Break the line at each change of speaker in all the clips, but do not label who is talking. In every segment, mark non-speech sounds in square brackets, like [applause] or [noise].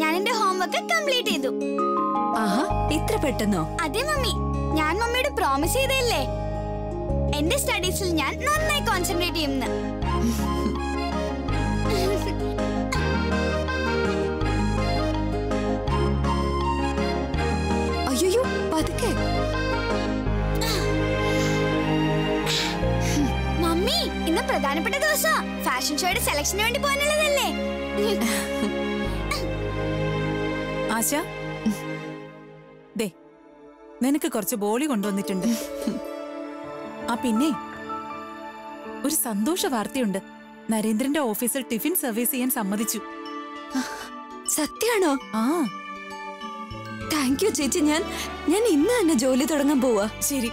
ഞാൻ എന്റെ homework complete ചെയ്തു.
ആഹാ ഇത്ര പെട്ടെന്നോ?
അതെ മമ്മി. ഞാൻ മമ്മിയോട് പ്രോമിസ് ചെയ്തല്ലേ എന്റെ സ്റ്റഡീസിൽ ഞാൻ നന്നായി കോൺസെൻട്രേറ്റ് ചെയ്യുന്നു
അയ്യോ പതുക്കെ.
മമ്മി ഇന്ന് പ്രധാനപ്പെട്ട ദിവസം. ഫാഷൻ ഷോയുടെ സെലക്ഷന് വേണ്ടി പോകാനുള്ളതല്ലേ? [laughs]
ആശ? ദേ നിനക്ക് കുറച്ച് ബോളി കൊണ്ടുവന്നിട്ടുണ്ട്. ആ പിന്നെ ഒരു സന്തോഷ വാർത്തയുണ്ട്. നരേന്ദ്രന്റെ ഓഫീസിൽ ടിഫിൻ സർവീസ് ചെയ്യാൻ സമ്മതിച്ചു.
സത്യാണോ?
ആ.
താങ്ക് യു ചേച്ചി ഞാൻ ഞാൻ ഇന്ന് തന്നെ ജോലി തുടങ്ങാൻ പോവാ.
ശരി.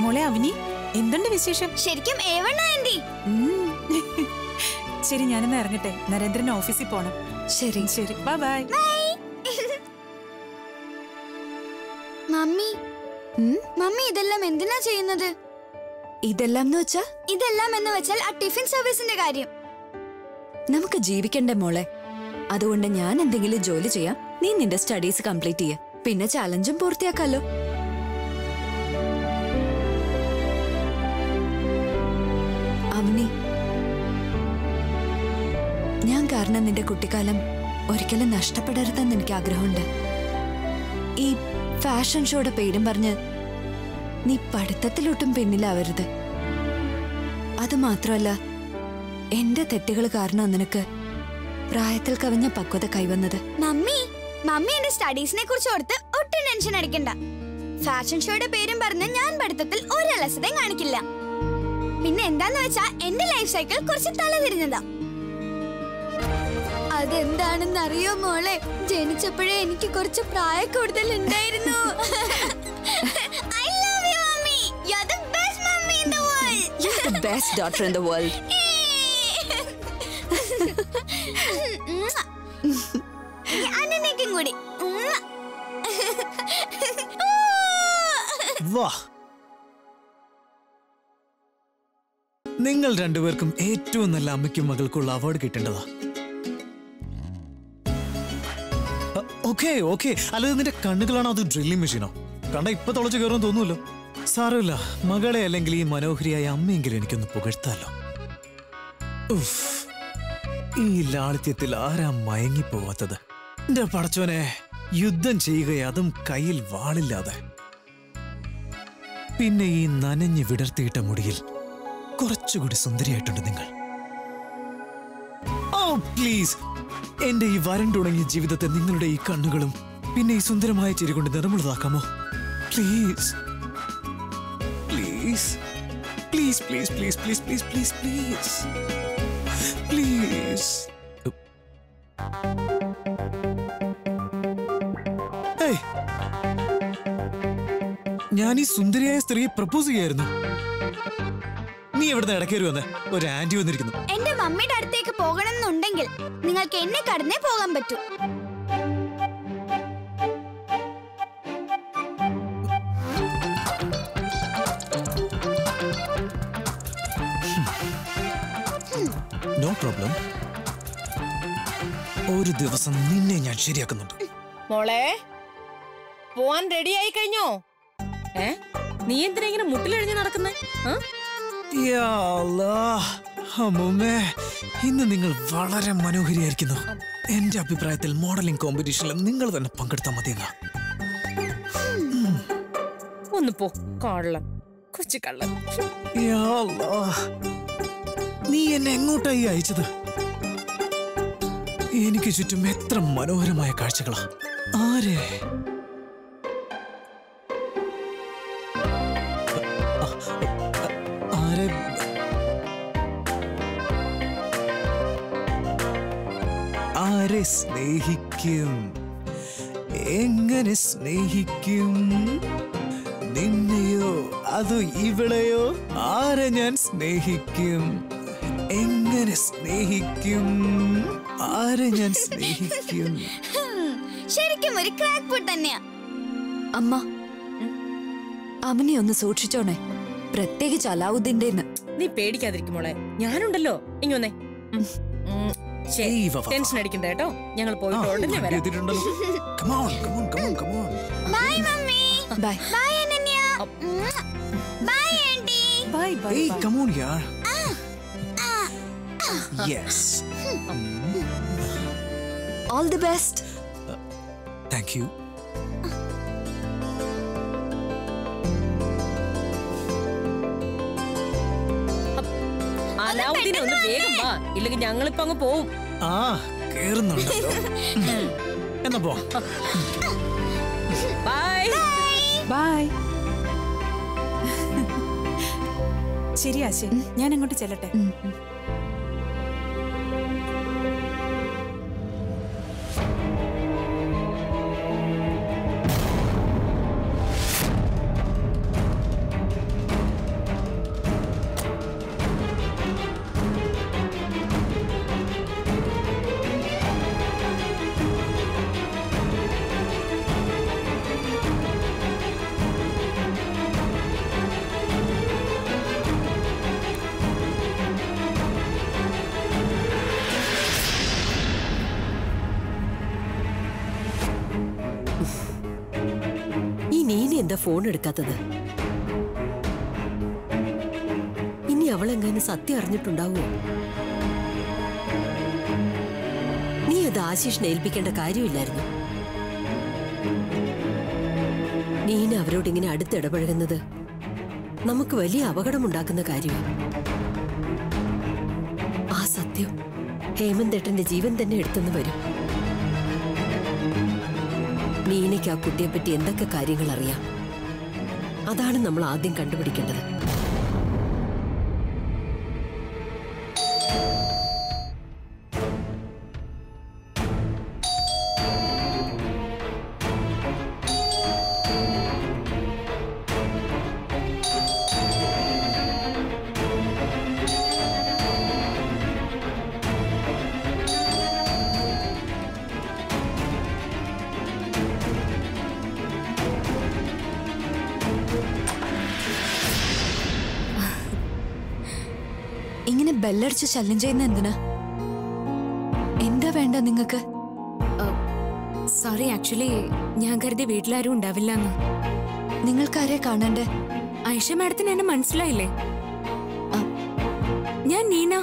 മോളെ അവനി എന്തുണ്ട് വിശേഷം?
ശരിക്കും.
ശരി ഞാനിന്ന് ഇറങ്ങട്ടെ. നരേന്ദ്രൻ ഓഫീസിൽ പോണം.
ശരി
ശരി. Bye bye [laughs]
mummy. മമ്മി ഇതെല്ലാം എന്തിനാ ചെയ്യുന്നത്?
ഇതെല്ലാം എന്ന് വെച്ചാ?
ഇതെല്ലാം എന്ന് വെച്ചാൽ ആ ടിഫിൻ സർവീസിന്റെ കാര്യം.
നമുക്ക് ജീവിക്കണ്ടേ മോളെ? അതുകൊണ്ട് ഞാൻ എന്തെങ്കിലും ജോലി ചെയ്യാം. നീ നിന്റെ സ്റ്റഡീസ് കംപ്ലീറ്റ് ചെയ്യ. പിന്നെ ചാലഞ്ചും പൂർത്തിയാക്കാലോ. കാരണം നിന്റെ കുട്ടിക്കാലം ഒരിക്കലും നഷ്ടപ്പെടരുതെന്ന് എനിക്ക് ആഗ്രഹമുണ്ട് ഈ ഫാഷൻ ഷോയുടെ പേരും പറഞ്ഞ് നീ പഠിത്തത്തിലൊട്ടും പിന്നിലാവരുത്. അത് മാത്രമല്ല എന്റെ തെറ്റുകൾ കാരണം നിനക്ക് പ്രായത്തിൽ കവിഞ്ഞ പക്വത കൈവന്നത്.
മമ്മി മമ്മി എന്റെ സ്റ്റഡീസിനെ കുറിച്ച് ഓർത്ത് ഒട്ടും ടെൻഷൻ അടിക്കണ്ട. ഫാഷൻ ഷോയുടെ പേരും പറഞ്ഞ് ഞാൻ പഠിത്തത്തിൽ ഒരു അലസതയും കാണിക്കില്ല. പിന്നെ എന്താന്ന് വെച്ചാ എന്റെ ലൈഫ് സൈക്കിൾ കുറച്ച് തലതിരിഞ്ഞതാ. അതെന്താണെന്ന് അറിയോ മോളെ? ജനിച്ചപ്പോഴേ എനിക്ക് കുറച്ച് പ്രായ കൂടുതൽ ഉണ്ടായിരുന്നു കൂടി. [laughs]
വാ. നിങ്ങൾ രണ്ടുപേർക്കും ഏറ്റവും നല്ല അമ്മയ്ക്കും മകൾക്കുള്ള അവാർഡ് കിട്ടേണ്ടതാ. Okay okay. അല്ലാതെ നിന്റെ കണ്ണുകളാണോ അത് ഡ്രില്ലിംഗ് മെഷീനോ? കണ്ട ഇപ്പൊ തുളച്ചു കയറും തോന്നുമല്ലോ സാരമില്ല. മകളെ അല്ലെങ്കിൽ ഈ മനോഹരിയായ അമ്മയെങ്കിലും എനിക്കൊന്ന് പുകഴ്ത്താലോ. ഈ ലാളിത്യത്തിൽ ആരാ മയങ്ങിപ്പോവാത്തത്? എന്റെ പടച്ചോനെ യുദ്ധം ചെയ്യുക അതും കയ്യിൽ വാളില്ലാതെ. പിന്നെ ഈ നനഞ്ഞ് വിടർത്തിയിട്ട മുടിയിൽ കുറച്ചുകൂടി സുന്ദരിയായിട്ടുണ്ട് നിങ്ങൾ. Oh please. എന്റെ ഈ വരണ്ടുണങ്ങിയ ജീവിതത്തെ നിങ്ങളുടെ ഈ കണ്ണുകളും പിന്നെ ഈ സുന്ദരമായ ചിരി കൊണ്ട് നിറമുള്ളതാക്കാമോ please please please please please please please please please please ഞാൻ ഈ സുന്ദരിയായ സ്ത്രീയെ പ്രപ്പോസ് ചെയ്യായിരുന്നു. നീ എവിടുന്ന് ഇടക്കേറി വന്നേ ഒരു ആന്റി വന്നിരിക്കുന്നു.
എന്റെ മമ്മിയുടെ അടുത്തേക്ക് പോകണം എന്നുണ്ടെങ്കിൽ നിങ്ങൾക്ക് എന്നെ കടന്നേ പോകാൻ പറ്റൂ.
നോ പ്രോബ്ലം ഒരു ദിവസം നിന്നെ ഞാൻ ശരിയാക്കുന്നുണ്ട്.
മോളെ പോവാൻ റെഡി ആയി കഴിഞ്ഞോ? ഏ? നീ എന്തിനാ ഇങ്ങനെ മുട്ടിലഴിഞ്ഞ് നടക്കുന്നേ?
അമ്മൂമ്മേ ഇന്ന് നിങ്ങൾ വളരെ മനോഹരിയായിരിക്കുന്നു. എന്റെ അഭിപ്രായത്തിൽ മോഡലിംഗ് കോമ്പറ്റീഷനിൽ നിങ്ങൾ തന്നെ പങ്കെടുത്താൽ മതിയെന്നാ.
ഒന്ന് പോ കള്ളൻ കൊച്ചു കള്ളൻ.
യാ നീ എന്നെ എങ്ങോട്ടായി അയച്ചത്? എനിക്ക് ചുറ്റും എത്ര മനോഹരമായ കാഴ്ചകളാ. ആരെ? ആരെ സ്നേഹിക്കും. എങ്ങനെ സ്നേഹിക്കും? നിന്നെയോ അതോ ഇവളെയോ ആരെ ഞാൻ സ്നേഹിക്കും? എങ്ങനെ സ്നേഹിക്കും? ആരെ ഞാൻ സ്നേഹിക്കും?
ശരിക്കും ഒരു ക്രാക്ക് പുട്ട് തന്നെയാ.
അമ്മ അവനെ ഒന്ന് സൂക്ഷിച്ചോണേ. പ്രത്യേകിച്ച് അലാവുദ്ദീന്റെ
നീ പേടിക്കാതിരിക്കും മോളെ. ഞാനുണ്ടല്ലോ. ഇങ്ങൊന്നേ
വാ.
ടെൻഷൻ അടിക്കണ്ട കേട്ടോ. ഞങ്ങൾ പോയിട്ട് ഉടനെ വരാം.
Bye mummy.
Bye
bye Ananya. Bye aunty.
Bye bye.
All the best
thank you.
അലാവുദ്ദീനെ ഒന്ന് വേഗം വാ. ഇല്ലെങ്കിൽ ഞങ്ങളിപ്പോ അങ്ങ് പോവും.
ആ കേറുന്നുണ്ടല്ലോ. [laughs] എന്നാ പോ.
ബൈ
ബൈ ശരി ആശേ ഞാൻ അങ്ങോട്ട് ചെല്ലട്ടെ.
ഫോൺ എടുക്കാത്തത് ഇനി അവളെങ്ങാനും സത്യം അറിഞ്ഞിട്ടുണ്ടാവുമോ നീ അത് ആശിഷിനെ ഏൽപ്പിക്കേണ്ട കാര്യമില്ലായിരുന്നു. നീന അവരോട് ഇങ്ങനെ അടുത്തിടപഴകുന്നത് നമുക്ക് വലിയ അപകടമുണ്ടാക്കുന്ന കാര്യമാണ് ആ സത്യം ഹേമന്തേട്ടന്റെ ജീവൻ തന്നെ എടുത്തെന്ന് വരും. നീനയ്ക്ക് ആ കുട്ടിയെപ്പറ്റി എന്തൊക്കെ കാര്യങ്ങൾ അറിയാം അതാണ് നമ്മൾ ആദ്യം കണ്ടുപിടിക്കേണ്ടത്.
ഇങ്ങനെ ബെല്ലടിച്ച് ശല്യം ചെയ്യുന്ന എന്തിനാ? എന്താ വേണ്ട നിങ്ങക്ക്
സോറി ആക്ച്വലി ഞാൻ കരുതി വീട്ടിലാരും ഉണ്ടാവില്ല എന്ന്
നിങ്ങൾക്കാരെ കാണണ്ടേ?
ഐഷ മാഡത്തിന് എന്നെ മനസ്സിലായില്ലേ? ഞാൻ നീന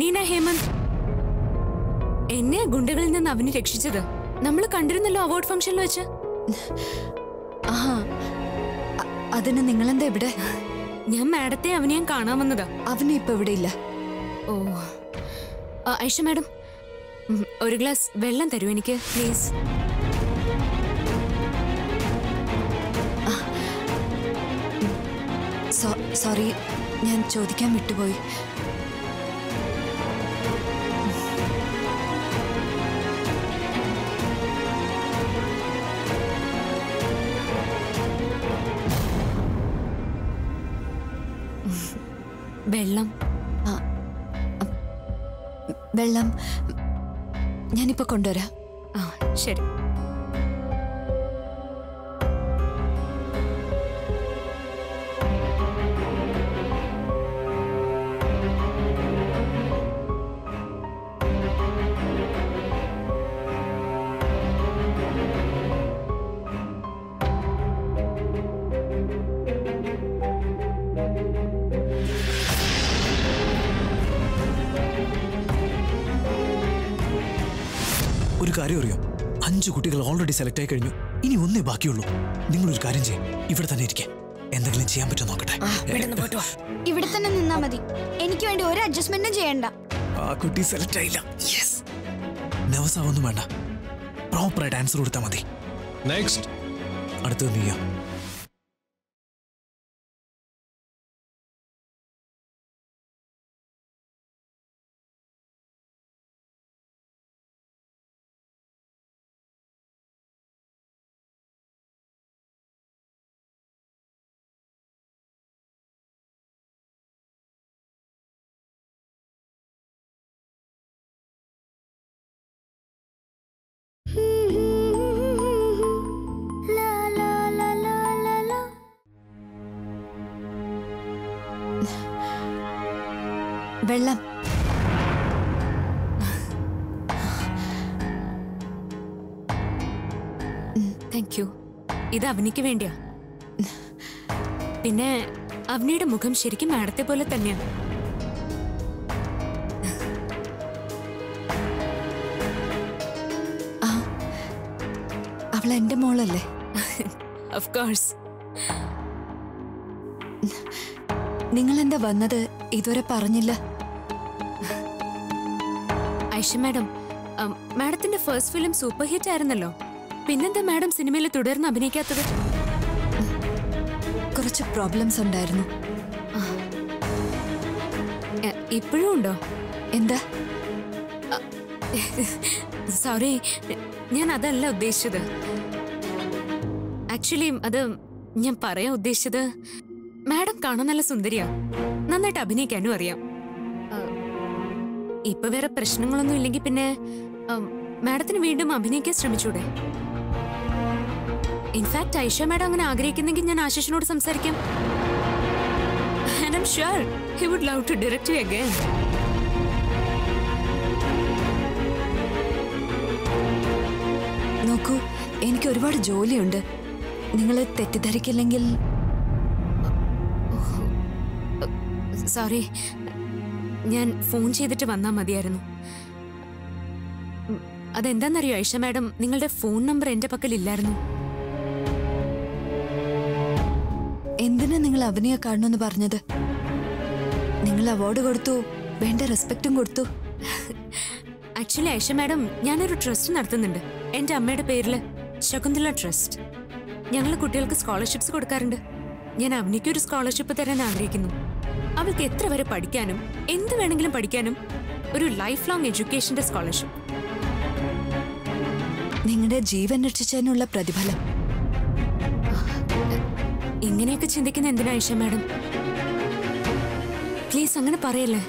നീന ഹേമന്ത്. എന്നെ ഗുണ്ടകളിൽ നിന്ന് അവന് രക്ഷിച്ചത്. നമ്മൾ കണ്ടിരുന്നല്ലോ അവാർഡ് ഫംഗ്ഷനിൽ വെച്ച്.
ആ അതിന് നിങ്ങളെന്താ ഇവിടെ?
ഞാൻ മാഡത്തെ അവനെ ഞാൻ കാണാൻ വന്നതാ.
അവനെ ഇപ്പൊ ഇവിടെ ഇല്ല.
ഓ. ഐഷ മാഡം. ഒരു ഗ്ലാസ് വെള്ളം തരൂ എനിക്ക് പ്ലീസ്.
സോറി ഞാൻ ചോദിക്കാൻ വിട്ടുപോയി.
വെള്ളം.
വെള്ളം. ഞാനിപ്പോ കൊണ്ടുവരാം.
ആ ശരി.
കാര്യം അറിയോ? അഞ്ചു കുട്ടികൾ ഓൾറെഡി സെലക്ട് ആയി കഴിഞ്ഞു. ഇനി ഒന്നേ ബാക്കിയുള്ളൂ. നിങ്ങൾ ഒരു കാര്യം ചെയ്യും. ഇവിടെ തന്നെ ഇരിക്കെ. എന്തെങ്കിലും ചെയ്യാൻ പറ്റുമോ നോക്കട്ടെ?
ഇവിടെ തന്നെ നിന്നാ മതി. എനിക്ക് വേണ്ടി ഒരു അഡ്ജസ്റ്റ്മെന്റും ചെയ്യണ്ട.
ആ കുട്ടി സെലക്ട് ആയില്ല. യെസ് നെവസ് ആവൊന്നും വേണ്ട. പ്രോപ്പറായിട്ട് ആൻസർ കൊടുത്താൽ മതി.
നെക്സ്റ്റ്
അടുത്തത് നീയാ.
വെള്ളം.
താങ്ക് യു ഇത് അവനിക്ക് വേണ്ടിയാ. പിന്നെ അവനിയുടെ മുഖം ശരിക്കും മാഡത്തെ പോലെ തന്നെയാണ്
അവൾ എന്റെ മോളല്ലേ?
ഓഫ് കോഴ്സ്
നിങ്ങൾ എന്താ വന്നത്? ഇതുവരെ പറഞ്ഞില്ല.
ഐഷ മാഡം മാഡത്തിന്റെ ഫസ്റ്റ് ഫിലിം സൂപ്പർ ഹിറ്റ് ആയിരുന്നല്ലോ. പിന്നെന്താ മാഡം സിനിമയിൽ തുടർന്ന് അഭിനയിക്കാത്തത്?
കുറച്ച് പ്രോബ്ലംസ് ഉണ്ടായിരുന്നു.
ഇപ്പോഴും ഉണ്ടോ?
എന്താ?
സോറി ഞാൻ അതല്ല ഉദ്ദേശിച്ചത്. ആക്ച്വലി അത് ഞാൻ പറയാൻ ഉദ്ദേശിച്ചത് മാഡം കാണാൻ നല്ല സുന്ദരിയാ. നന്നായിട്ട് അഭിനയിക്കാനും അറിയാം. ഇപ്പൊ വേറെ പ്രശ്നങ്ങളൊന്നും ഇല്ലെങ്കിൽ പിന്നെ മാഡത്തിന് വീണ്ടും അഭിനയിക്കാൻ ശ്രമിച്ചൂടെ? ഇൻഫാക്ട് ഐഷ മാഡം അങ്ങനെ ആഗ്രഹിക്കുന്നെങ്കിൽ ഞാൻ ആശിഷിനോട് സംസാരിക്കാം. And I'm sure he would love to direct you again
നോക്കൂ എനിക്ക് ഒരുപാട് ജോലിയുണ്ട്. നിങ്ങൾ തെറ്റിദ്ധരിക്കില്ലെങ്കിൽ
സോറി ഞാൻ ഫോൺ ചെയ്തിട്ട് വന്നാൽ മതിയായിരുന്നു. അതെന്താണെന്നറിയോ ഐഷ മാഡം നിങ്ങളുടെ ഫോൺ നമ്പർ എന്റെ പക്കലില്ലായിരുന്നു.
എന്തിനാ നിങ്ങൾ അഭിനയ കാണണമെന്ന് പറഞ്ഞത്? നിങ്ങൾ അവാർഡ് കൊടുത്തു വേണ്ട റെസ്പെക്റ്റും കൊടുത്തു.
ആക്ച്വലി ഐഷ മാഡം ഞാനൊരു ട്രസ്റ്റ് നടത്തുന്നുണ്ട്. എന്റെ അമ്മയുടെ പേരിൽ ശകുന്തല ട്രസ്റ്റ് ഞങ്ങൾ കുട്ടികൾക്ക് സ്കോളർഷിപ്സ് കൊടുക്കാറുണ്ട്. ഞാൻ അവനിക്കൊരു സ്കോളർഷിപ്പ് തരാൻ ആഗ്രഹിക്കുന്നു. അവൾക്ക് എത്ര വരെ പഠിക്കാനും എന്ത് വേണമെങ്കിലും പഠിക്കാനും ഒരു ലൈഫ് ലോങ് എഡ്യൂക്കേഷന്റെ സ്കോളർഷിപ്പ്
നിങ്ങളുടെ ജീവൻ രക്ഷിച്ചതിനുള്ള പ്രതിഫലം.
ഇങ്ങനെയൊക്കെ ചിന്തിക്കുന്ന എന്തിനാ ഐഷ മാഡം? പ്ലീസ് അങ്ങനെ പറയല്ലേ?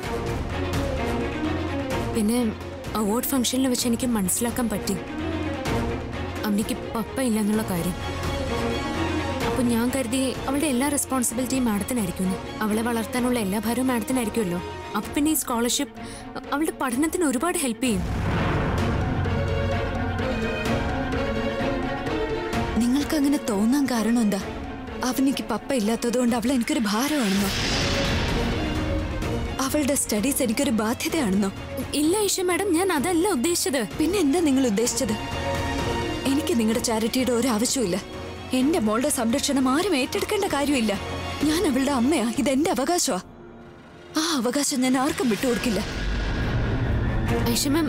പിന്നെ അവാർഡ് ഫംഗ്ഷനിൽ വെച്ച് എനിക്ക് മനസ്സിലാക്കാൻ പറ്റി. അമ്മയ്ക്ക് പപ്പ ഇല്ല എന്നുള്ള കാര്യം. അപ്പൊ ഞാൻ കരുതി അവളുടെ എല്ലാ റെസ്പോൺസിബിലിറ്റിയും മാഡത്തിനായിരിക്കും അവളെ വളർത്താനുള്ള എല്ലാ ഭാരവും മാഡത്തിനായിരിക്കുമല്ലോ. അപ്പൊ പിന്നെ ഈ സ്കോളർഷിപ്പ് അവളുടെ പഠനത്തിന് ഒരുപാട് ഹെൽപ്പ് ചെയ്യും.
നിങ്ങൾക്ക് അങ്ങനെ തോന്നാൻ കാരണം എന്താ? അവനിക്ക് പപ്പ ഇല്ലാത്തതുകൊണ്ട് അവൾ എനിക്കൊരു ഭാരമാണെന്നോ? അവളുടെ സ്റ്റഡീസ് എനിക്കൊരു ബാധ്യതയാണെന്നോ?
ഇല്ല ഈഷ മാഡം ഞാൻ അതല്ല ഉദ്ദേശിച്ചത്.
പിന്നെ എന്താ നിങ്ങൾ ഉദ്ദേശിച്ചത്? എനിക്ക് നിങ്ങളുടെ ചാരിറ്റിയുടെ ഒരു ആവശ്യമില്ല എന്റെ മോളുടെ സംരക്ഷണം ആരും ഏറ്റെടുക്കേണ്ട കാര്യമില്ല. ഞാൻ അവളുടെ അമ്മയാ. ഇതെന്റെ അവകാശമാ. ആ അവകാശം ഞാൻ ആർക്കും വിട്ടുകൊടുക്കില്ല.
Ma'am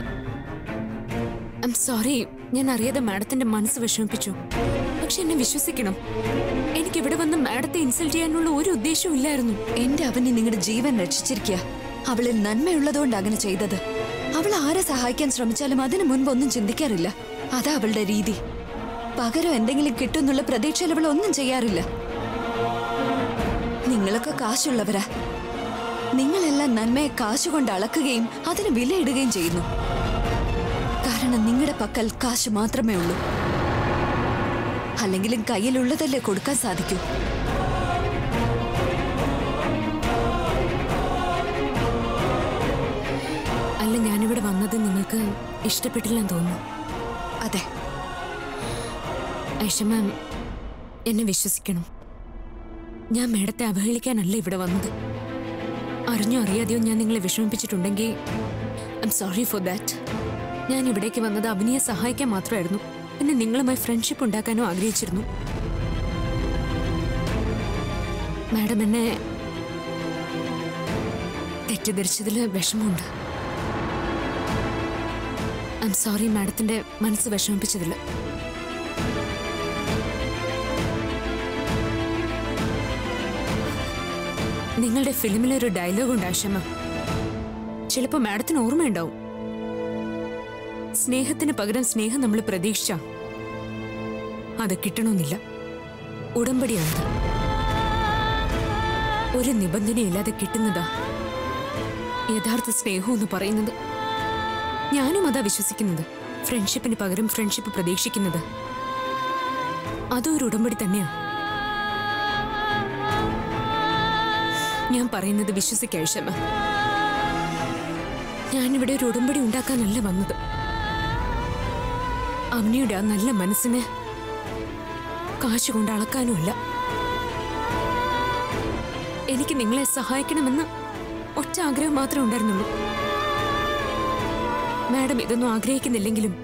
I'm sorry. ഞാൻ അറിയാതെ മാഡത്തിന്റെ മനസ്സ് വിഷമിപ്പിച്ചു. പക്ഷെ എന്നെ വിശ്വസിക്കണം. എനിക്ക് ഇവിടെ വന്ന് മാഡത്തെ ഇൻസൾട്ട് ചെയ്യാനുള്ള ഒരു ഉദ്ദേശവും ഇല്ലായിരുന്നു.
എന്റെ അവനെ നിങ്ങളുടെ ജീവൻ രക്ഷിച്ചിരിക്കുക അവളിൽ നന്മയുള്ളതുകൊണ്ട് അങ്ങനെ ചെയ്തത്. അവൾ ആരെ സഹായിക്കാൻ ശ്രമിച്ചാലും അതിനു മുൻപൊന്നും ചിന്തിക്കാറില്ല. അതാ അവളുടെ രീതി. പകരം എന്തെങ്കിലും കിട്ടുന്നുള്ള പ്രതീക്ഷയിൽ അവൾ ഒന്നും ചെയ്യാറില്ല. നിങ്ങളൊക്കെ കാശുള്ളവരാ. നിങ്ങളെല്ലാം നന്മയെ കാശുകൊണ്ട് അളക്കുകയും അതിന് വിലയിടുകയും ചെയ്യുന്നു. കാരണം നിങ്ങളുടെ പക്കൽ കാശ് മാത്രമേ ഉള്ളൂ. അല്ലെങ്കിലും കയ്യിലുള്ളതല്ലേ കൊടുക്കാൻ സാധിക്കൂ.
അല്ല ഞാനിവിടെ വന്നത് നിങ്ങൾക്ക് ഇഷ്ടപ്പെട്ടില്ലെന്ന് തോന്നുന്നു.
അതെ.
ഐഷ മാം എന്നെ വിശ്വസിക്കണം. ഞാൻ മേഡത്തെ അവഹേളിക്കാനല്ല ഇവിടെ വന്നത്. അറിഞ്ഞോ അറിയാതെയോ ഞാൻ നിങ്ങളെ വിഷമിപ്പിച്ചിട്ടുണ്ടെങ്കിൽ I am sorry for that ഞാൻ ഇവിടേക്ക് വന്നത് അവനിയെ സഹായിക്കാൻ മാത്രമായിരുന്നു. പിന്നെ നിങ്ങളുമായി ഫ്രണ്ട്ഷിപ്പ് ഉണ്ടാക്കാനോ ആഗ്രഹിച്ചിരുന്നു. മാഡം എന്നെ തെറ്റിദ്ധരിച്ചതിൽ വിഷമമുണ്ട്. ഐ എം സോറി മാഡത്തിന്റെ മനസ്സ് വിഷമിപ്പിച്ചതിൽ നിങ്ങളുടെ ഫിലിമിലെ ഒരു ഡയലോഗ് ഉണ്ട് ആശമ ചിലപ്പോൾ മാഡത്തിന് ഓർമ്മയുണ്ടാവും. സ്നേഹത്തിന് പകരം സ്നേഹം നമ്മൾ പ്രതീക്ഷിച്ച അത് കിട്ടണമെന്നില്ല ഉടമ്പടിയാണത്. ഒരു നിബന്ധനയില്ലാതെ കിട്ടുന്നതാ യഥാർത്ഥ സ്നേഹം എന്ന് പറയുന്നത്. ഞാനും അതാ വിശ്വസിക്കുന്നത്. ഫ്രണ്ട്ഷിപ്പിന് പകരം ഫ്രണ്ട്ഷിപ്പ് പ്രതീക്ഷിക്കുന്നത്. അതും ഒരു ഉടമ്പടി തന്നെയാ. ഞാൻ പറയുന്നത് വിശ്വസിക്കാം ക്ഷമ ഞാനിവിടെ ഒരു ഉടമ്പടി ഉണ്ടാക്കാനല്ല വന്നത്. അവനിയുടെ ആ നല്ല മനസ്സിന് കാശ് കൊണ്ട് അളക്കാനുമില്ല. എനിക്ക് നിങ്ങളെ സഹായിക്കണമെന്ന് ഒറ്റ ആഗ്രഹം മാത്രമേ ഉണ്ടായിരുന്നുള്ളൂ. മാഡം ഇതൊന്നും ആഗ്രഹിക്കുന്നില്ലെങ്കിലും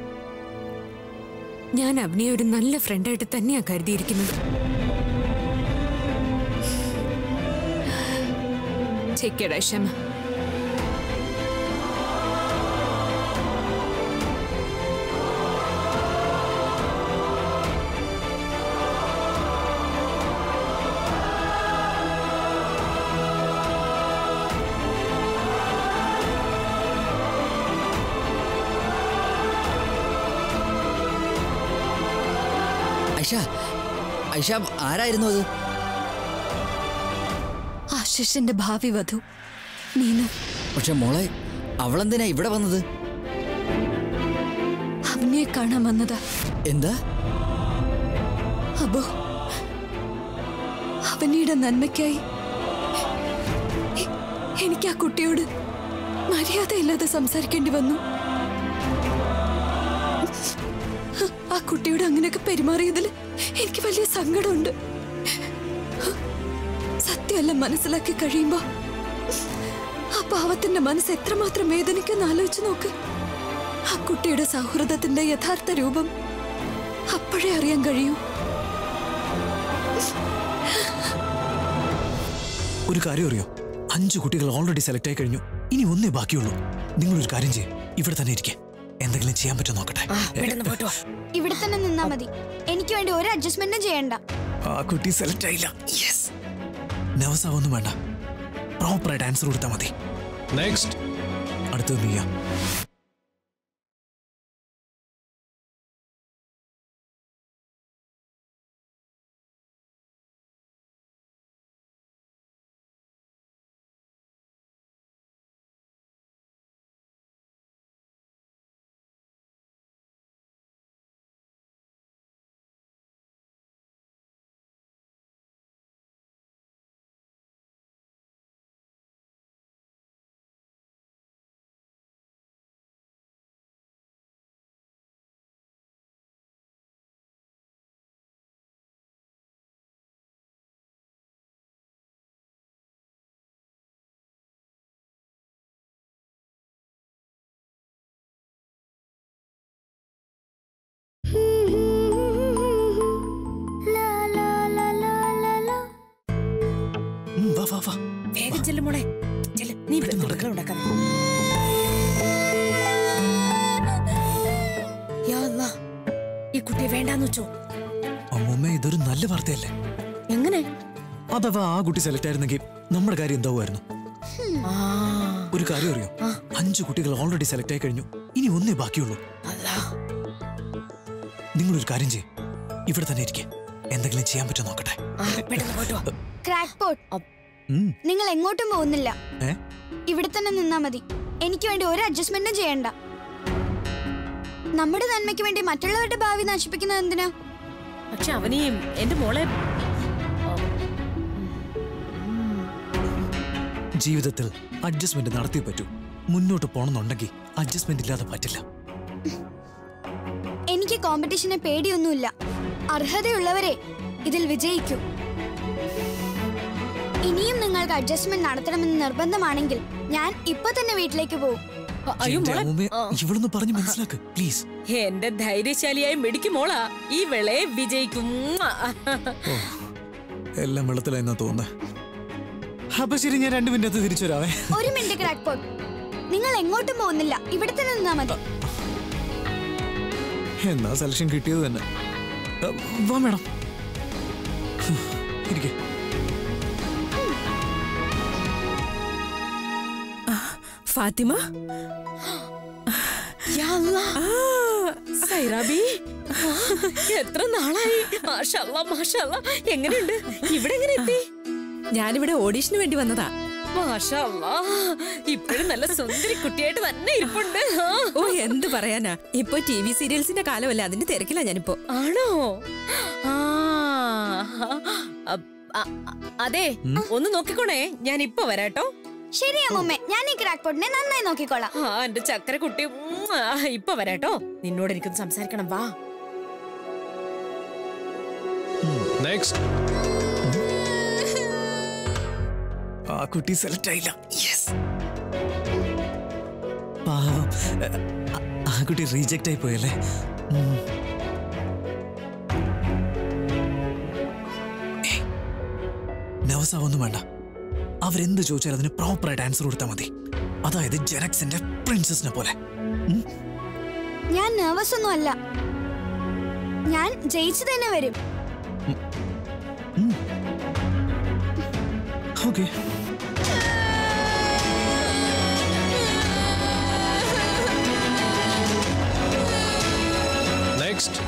ഞാൻ അവനെ ഒരു നല്ല ഫ്രണ്ടായിട്ട് തന്നെയാണ് കരുതിയിരിക്കുന്നത്. ചെക്കടാ ക്ഷമ
ഐഷ ഐഷ ആരായിരുന്നു അത്?
ആശിഷിന്റെ ഭാവി വധു. നീനു.
പക്ഷെ മോളെ അവളെന്തിനാ ഇവിടെ വന്നത്?
അവനെ കാണാൻ വന്നതാ.
എന്താ?
അബോ അവനിയുടെ നന്മയ്ക്കായി എനിക്ക് ആ കുട്ടിയോട് മര്യാദയില്ലാതെ സംസാരിക്കേണ്ടി വന്നു. ആ കുട്ടിയോട് അങ്ങനെയൊക്കെ പെരുമാറിയതിൽ എനിക്ക് വലിയ സങ്കടമുണ്ട്. സത്യമല്ല മനസ്സിലാക്കി കഴിയുമ്പോ ആ പാവത്തിന്റെ മനസ്സ് എത്രമാത്രം വേദനിക്കുമെന്ന് ആലോചിച്ചു നോക്ക്. ആ കുട്ടിയുടെ സൗഹൃദത്തിന്റെ യഥാർത്ഥ രൂപം അപ്പോഴേ അറിയാൻ കഴിയൂ.
ഒരു കാര്യം അറിയോ? അഞ്ചു കുട്ടികൾ ഓൾറെഡി സെലക്ട് ആയി കഴിഞ്ഞു. ഇനി ഒന്നേ ബാക്കിയുള്ളൂ. നിങ്ങൾ ഒരു കാര്യം ചെയ്യും. ഇവിടെ തന്നെ ഇരിക്കെ. എന്തെങ്കിലും ചെയ്യാൻ പറ്റുമോ നോക്കട്ടെ?
ഇവിടെ തന്നെ നിന്നാ മതി. എനിക്ക് വേണ്ടി ഒരു അഡ്ജസ്റ്റ്മെന്റും ചെയ്യണ്ട.
ആ കുട്ടി സെലക്ട് ആയില്ല. യെസ് നെവസ് ഒന്നും വേണ്ട പ്രോപ്പറായിട്ട് ആൻസർ കൊടുത്താൽ മതി. നെക്സ്റ്റ് അടുത്തത് നീയാ.
ചെല്ലു മോളെ. ചെല്ലു. നീ
നടക്ക്.
ഉണ്ടാക്കാതെ ഈ കുട്ടിയെ വേണ്ടാന്ന് വെച്ചോ.
അമ്മൂമ്മ ഇതൊരു നല്ല വാർത്തയല്ലേ?
എങ്ങനെ?
അഥവാ ആ കുട്ടി സെലക്ട് ആയിരുന്നെങ്കിൽ നമ്മുടെ കാര്യം എന്താവുമായിരുന്നു?
ആ.
ഒരു കാര്യം അറിയോ? അഞ്ചു കുട്ടികൾ ഓൾറെഡി സെലക്ട് ആയി കഴിഞ്ഞു. ഇനി ഒന്നേ ബാക്കിയുള്ളൂ.
അല്ലാ
നിങ്ങളൊരു കാര്യം ചെയ്യും. ഇവിടെ തന്നെ ഇരിക്കെ. എന്തെങ്കിലും ചെയ്യാൻ പറ്റുമോ നോക്കട്ടെ.
നിങ്ങൾ എങ്ങോട്ടും പോകുന്നില്ല? ഇവിടെ തന്നെ നിന്നാ മതി. എനിക്ക് വേണ്ടി ഒരു അഡ്ജസ്റ്റ്മെന്റും ചെയ്യണ്ട. നമ്മുടെ നന്മയ്ക്ക് വേണ്ടി മറ്റുള്ളവരുടെ ഭാവി നശിപ്പിക്കുന്നത് എന്തിനാ?
പക്ഷെ അവനെയും എന്റെ മോളെ
ജീവിതത്തിൽ അഡ്ജസ്റ്റ്മെന്റ് നടത്തിയേ പറ്റൂ. മുന്നോട്ട് പോണമെന്നുണ്ടെങ്കിൽ അഡ്ജസ്റ്റ്മെന്റ് ഇല്ലാതെ പറ്റില്ല.
എനിക്ക് കോമ്പറ്റീഷനെ പേടിയൊന്നുമില്ല. അർഹതയുള്ളവരെ ഇതിൽ വിജയിക്കൂ. ഇനിയും നിങ്ങൾക്ക് അഡ്ജസ്റ്റ്മെന്റ് നടത്തണമെന്ന് നിർബന്ധമാണെങ്കിൽ ഞാൻ ഇപ്പൊ തന്നെ വീട്ടിലേക്ക് പോകും
ഇവളൊന്ന് പറഞ്ഞ് മനസ്സിലാക്ക് പ്ലീസ്
എന്റെ ധൈര്യശാലിയായ മിടിക്ക് മോളാ. ഈ വിളയെ വിജയിക്കും.
എല്ലാം വെള്ളത്തിലായെന്നാ തോന്നുന്നത് അപ്പൊ ശരി ഞാൻ രണ്ടു മിനിറ്റ് തിരിച്ചു വരാവേ
ഒരു മിനിറ്റ് ക്രാക്ക് പോട്ട് നിങ്ങൾ എങ്ങോട്ടും പോകുന്നില്ല. ഇവിടെ തന്നെ നിന്നാ മതി.
എന്നാ സെലക്ഷൻ കിട്ടിയത് തന്നെ. വാ മേഡം.
ഫാത്തിമ.
സൈറാബി എത്ര നാളായി. മാഷല്ല മാഷല്ല. എങ്ങനെയുണ്ട്? ഇവിടെ എങ്ങനെ എത്തി?
ഞാനിവിടെ ഓഡീഷന് വേണ്ടി വന്നതാ.
മാഷല്ല ഇപ്പോഴും നല്ല സുന്ദരി കുട്ടിയായിട്ട് തന്നെ ഇരിപ്പുണ്ട്.
ഓ എന്ത് പറയാനാ. ഇപ്പൊ ടി വി സീരിയൽസിന്റെ കാലമല്ല അതിന്റെ തിരക്കിലാ ഞാനിപ്പോ.
ആണോ? ആ. അ- അ- അതെ ഒന്ന് നോക്കിക്കോണേ. ഞാൻ ഇപ്പൊ വരാട്ടോ.
ശരി അമ്മൂമ്മ ഞാൻ ഈ ക്രാക്ക് പോട്ടിനെ നന്നായി നോക്കിക്കോളാം.
ആ എന്റെ ചക്കര കുട്ടി ഉം, ആ, ഇപ്പൊ വരാട്ടോ നിന്നോട് എനിക്കൊന്ന് സംസാരിക്കണം വാ.
നെക്സ്റ്റ്
ആ കുട്ടി സെലക്ട് ആയില്ല. യെസ് പാവം. ആ- കുട്ടി റീജക്റ്റ് ആയി പോയല്ലേ? നവസാവൊന്നും വേണ്ട. അവരെന്ത് ചോദിച്ചാൽ അതിന് പ്രോപ്പറായിട്ട് ആൻസർ കൊടുത്താൽ മതി. അതായത് ജെനക്സിന്റെ പ്രിൻസസിനെ പോലെ.
ഞാൻ നെർവസ് ഒന്നും അല്ല. ഞാൻ ജയിച്ചു തന്നെ വരും.
ഓക്കെ
നെക്സ്റ്റ്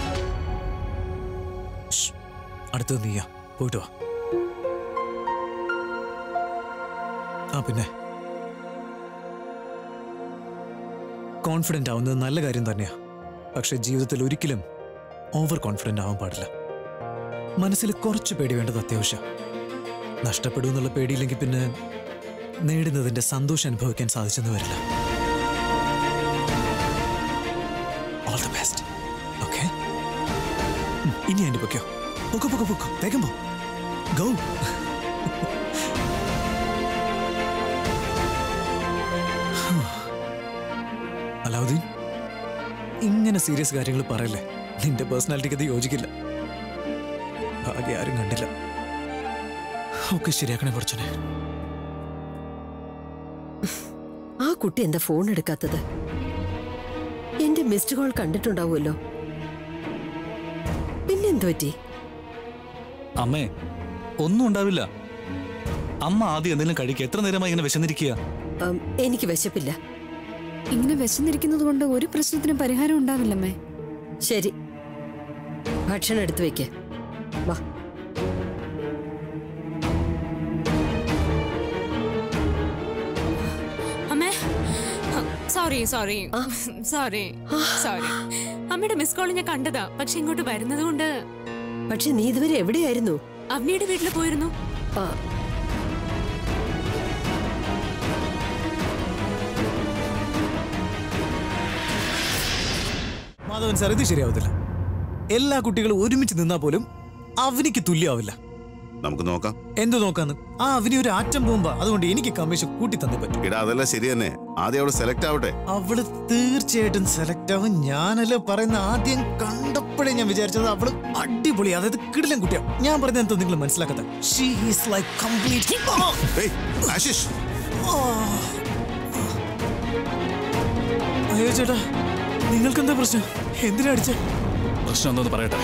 അടുത്തത് നീയാ പോയിട്ട് വാ. ആ പിന്നെ. കോൺഫിഡന്റ് ആവുന്നത് നല്ല കാര്യം തന്നെയാ. പക്ഷെ ജീവിതത്തിൽ ഒരിക്കലും ഓവർ കോൺഫിഡന്റ് ആവാൻ പാടില്ല. മനസ്സിൽ കുറച്ച് പേടി വേണ്ടത് അത്യാവശ്യം. നഷ്ടപ്പെടും എന്നുള്ള പേടിയില്ലെങ്കിൽ പിന്നെ നേടുന്നതിന്റെ സന്തോഷം അനുഭവിക്കാൻ സാധിച്ചെന്ന് വരില്ല. ഓൾ ദ ബെസ്റ്റ് ഓക്കെ ഇനി എന്റെ പൊക്കോ പൊക്കോ പൊക്കോ പൊക്കോ. വേഗം പോ. ഗോ അലാവുദ്ദീൻ ഇങ്ങനെ സീരിയസ് കാര്യങ്ങൾ പറയല്ലേ? നിന്റെ പേഴ്സണാലിറ്റിക്ക് അത് യോജിക്കില്ല. ഭാഗ്യ ആരും കണ്ടില്ല. ഒക്കെ ശരിയാക്കണേ കുറച്ചനെ
ആ കുട്ടി എന്താ ഫോൺ എടുക്കാത്തത്? എന്റെ മിസ്ഡ് കോൾ കണ്ടിട്ടുണ്ടാവുമല്ലോ. പിന്നെന്തു പറ്റി?
അമ്മേ ഒന്നും ഉണ്ടാവില്ല. അമ്മ ആദ്യം എന്തെങ്കിലും കഴിക്കുക എത്ര നേരമായി ഇങ്ങനെ വിശന്നിരിക്കുക?
എനിക്ക് വിശപ്പില്ല.
ഇങ്ങനെ വിശന്നിരിക്കുന്നത് കൊണ്ട് ഒരു പ്രശ്നത്തിനും പരിഹാരം ഉണ്ടാവില്ലമ്മേ.
ശരി. ഭക്ഷണം എടുത്തു വെക്ക്. വാ.
സോറി സോറി സോറി സോറി അമ്മയുടെ മിസ് കോൾ ഞാൻ കണ്ടതാ. പക്ഷെ ഇങ്ങോട്ട് വരുന്നത് കൊണ്ട്
പക്ഷെ നീ ഇതുവരെ എവിടെയായിരുന്നു?
അവനിയുടെ വീട്ടിൽ പോയിരുന്നു.
മാധവൻ സാർ ഇത് ശരിയാവത്തില്ല. എല്ലാ കുട്ടികളും ഒരുമിച്ച് നിന്നാ പോലും അവനിക്ക് തുല്യമാവില്ല.
നമുക്ക് നോക്കാം.
എന്ത് നോക്കാന്ന്? ആ അവനി ഒരു ആറ്റം പോകുമ്പോ അതുകൊണ്ട് എനിക്ക് കമ്മീഷൻ കൂട്ടി തന്നെ പറ്റും.
ഇടാ അതെല്ലാം ശരി തന്നെ. ആദ്യം അവൾ സെലക്ട് ആവട്ടെ. അവൾ
തീർച്ചയായിട്ടും സെലക്ട് ആവും. ഞാനല്ലേ പറയുന്ന ആദ്യം കണ്ടപ്പോഴേ ഞാൻ വിചാരിച്ചത് അവൾ അടിപൊളി അതായത് കിടിലൻ കുട്ടിയാ. ഞാൻ പറഞ്ഞ എന്തോ നിങ്ങൾ മനസ്സിലാക്കാത്ത? ഷീ ഈസ് ലൈക്ക് കംപ്ലീറ്റ്
ഏയ് ആശിഷ്.
അയ്യോ ചേട്ടാ നിങ്ങൾക്ക് എന്താ പ്രശ്നം? എന്തിനാ അടിച്ചേ?
പ്രശ്നം എന്തോന്ന് പറയട്ടെ.